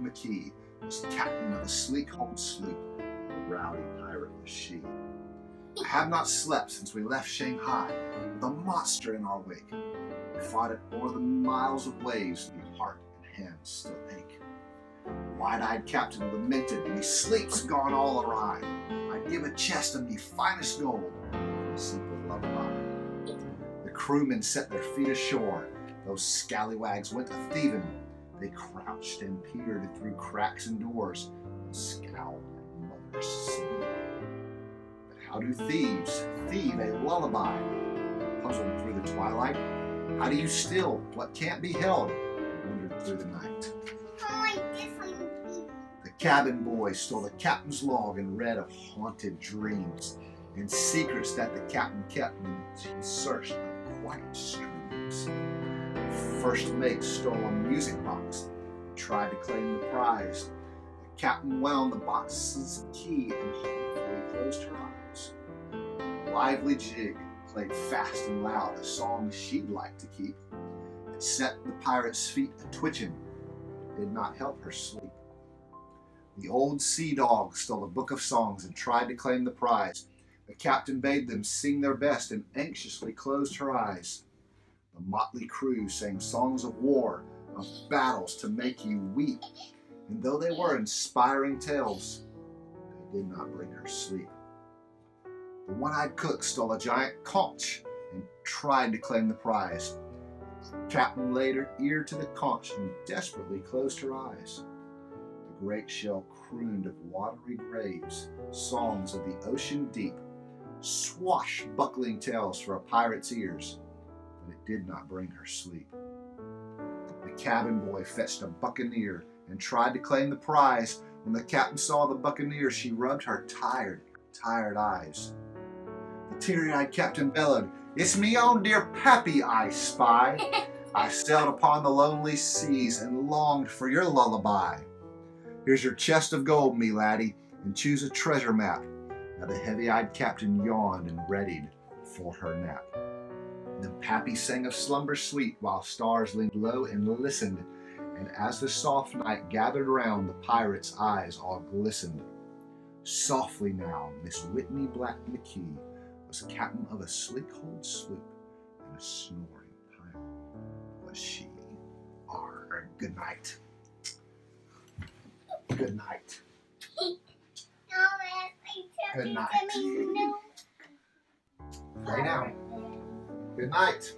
McKee was captain of a sleek old sloop. A rowdy pirate was she. I have not slept since we left Shanghai with a monster in our wake. We fought it o'er the miles of waves, and heart and hands still ache. Wide-eyed captain lamented, me sleep's gone all awry. I'd give a chest of me finest gold for a simple lullaby. The crewmen set their feet ashore. Those scallywags went a thieving. They crouched and peered through cracks and doors and scowled at mother's sin. But how do thieves thieve a lullaby? Puzzled through the twilight, how do you steal what can't be held? Wandered through the night. The cabin boy stole the captain's log and read of haunted dreams and secrets that the captain kept in search of quiet streams. First mate stole a music box tried to claim the prize. The captain wound the box's key and hopefully closed her eyes. Lively jig played fast and loud a song she'd like to keep. It set the pirate's feet a twitching. It did not help her sleep. The old sea dog stole a book of songs and tried to claim the prize. The captain bade them sing their best and anxiously closed her eyes. The motley crew sang songs of war, of battles to make you weep. And though they were inspiring tales, they did not bring her sleep. The one-eyed cook stole a giant conch and tried to claim the prize. The captain laid her ear to the conch and desperately closed her eyes. The great shell crooned of watery graves, songs of the ocean deep, swashbuckling tales for a pirate's ears, but it did not bring her sleep. The cabin boy fetched a buccaneer and tried to claim the prize. When the captain saw the buccaneer, she rubbed her tired, tired eyes. The teary-eyed captain bellowed, It's me own dear Pappy I spy. I sailed upon the lonely seas and longed for your lullaby. Here's your chest of gold, me laddie, and choose a treasure map. Now the heavy-eyed captain yawned and readied for her nap. Then Pappy sang of slumber sweet while stars leaned low and listened. And as the soft night gathered round, the pirate's eyes all glistened. Softly now, Miss Whitney Black McKee was captain of a sleek old sloop, and a snoring pirate was she. Arr, good night. Good night. Good night. Lay down. Good night.